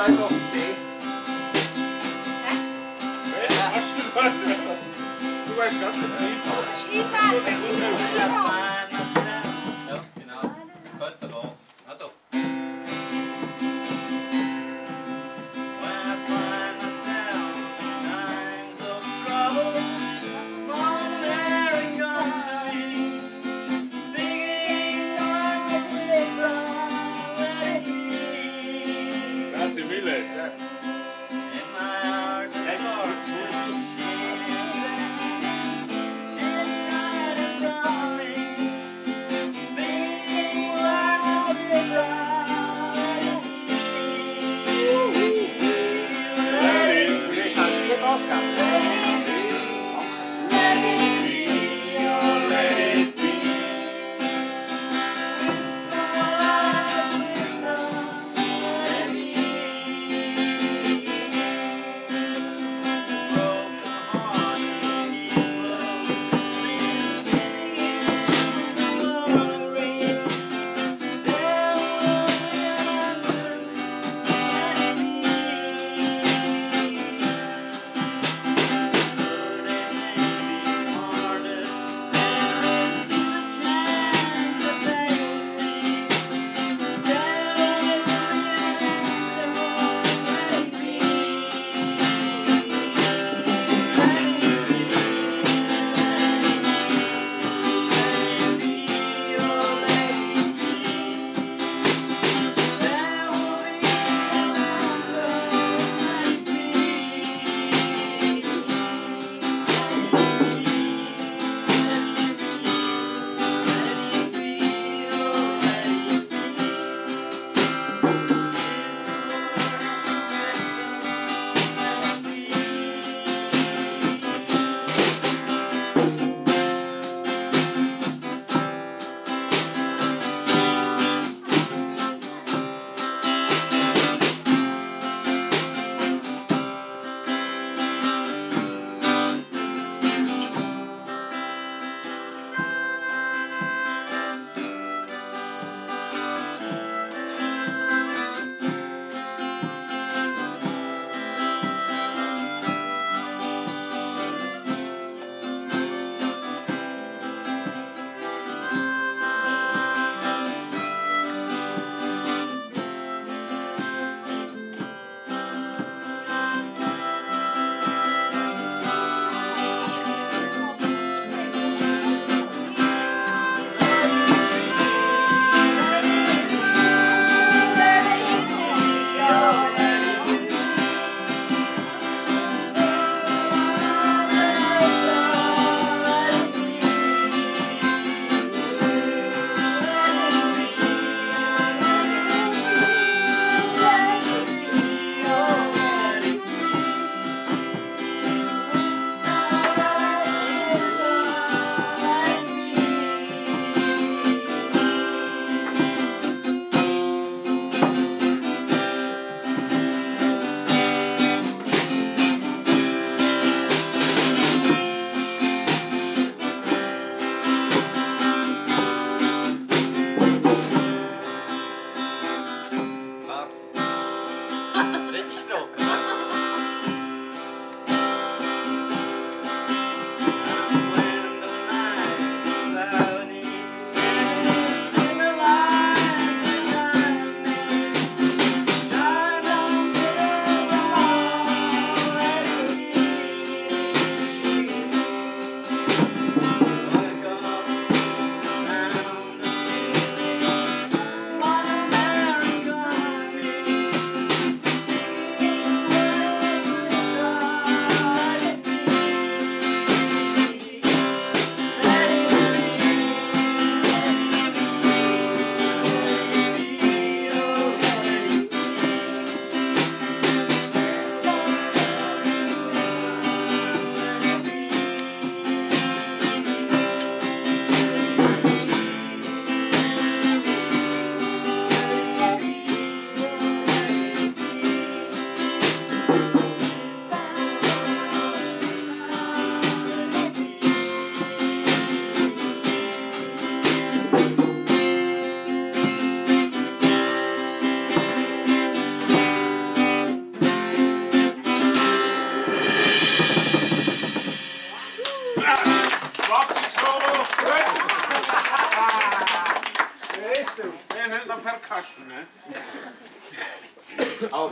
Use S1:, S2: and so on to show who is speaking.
S1: einfach C.
S2: Du weißt ganz gezielt.
S3: Skifahren.
S4: Ja, genau. Da drauf. Also.
S2: customer.
S1: I'll